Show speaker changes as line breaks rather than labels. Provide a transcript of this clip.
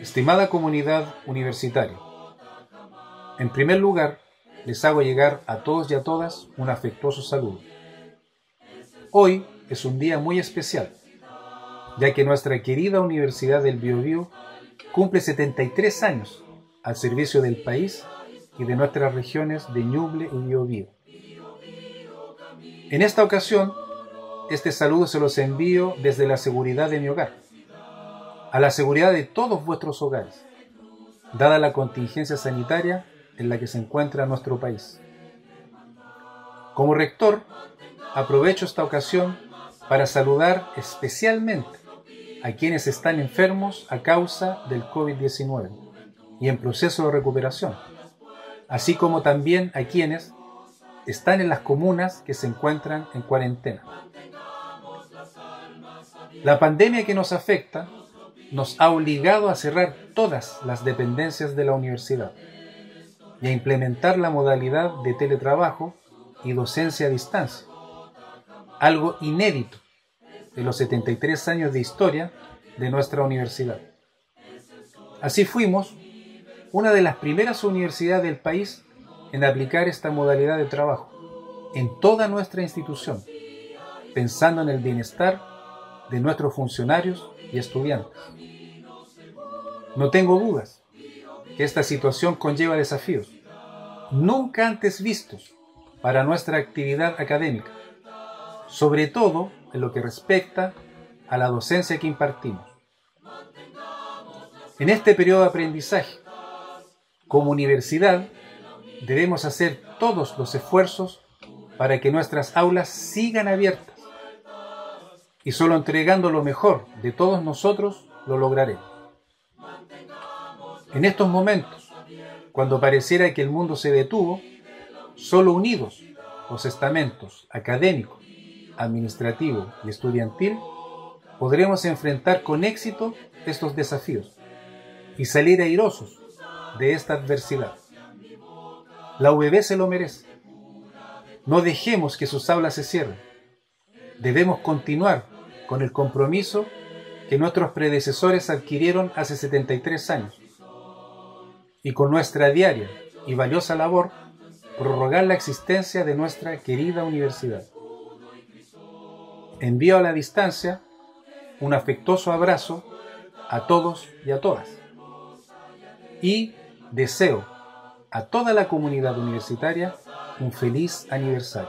Estimada comunidad universitaria, en primer lugar, les hago llegar a todos y a todas un afectuoso saludo. Hoy es un día muy especial, ya que nuestra querida Universidad del Biobío cumple 73 años al servicio del país y de nuestras regiones de Ñuble y Biobío. En esta ocasión, este saludo se los envío desde la seguridad de mi hogar, a la seguridad de todos vuestros hogares, dada la contingencia sanitaria en la que se encuentra nuestro país. Como rector, aprovecho esta ocasión para saludar especialmente a quienes están enfermos a causa del COVID-19 y en proceso de recuperación, así como también a quienes están en las comunas que se encuentran en cuarentena. La pandemia que nos afecta nos ha obligado a cerrar todas las dependencias de la universidad y a implementar la modalidad de teletrabajo y docencia a distancia, algo inédito de los 73 años de historia de nuestra universidad. Así fuimos una de las primeras universidades del país en aplicar esta modalidad de trabajo en toda nuestra institución, pensando en el bienestar de nuestros funcionarios y estudiantes. No tengo dudas que esta situación conlleva desafíos nunca antes vistos para nuestra actividad académica, sobre todo en lo que respecta a la docencia que impartimos. En este periodo de aprendizaje, como universidad, debemos hacer todos los esfuerzos para que nuestras aulas sigan abiertas y solo entregando lo mejor de todos nosotros lo lograremos. En estos momentos, cuando pareciera que el mundo se detuvo, solo unidos los estamentos académico, administrativo y estudiantil, podremos enfrentar con éxito estos desafíos y salir airosos de esta adversidad. La UBB se lo merece. No dejemos que sus aulas se cierren. Debemos continuar con el compromiso que nuestros predecesores adquirieron hace 73 años y con nuestra diaria y valiosa labor prorrogar la existencia de nuestra querida universidad. Envío a la distancia un afectuoso abrazo a todos y a todas y deseo a toda la comunidad universitaria un feliz aniversario.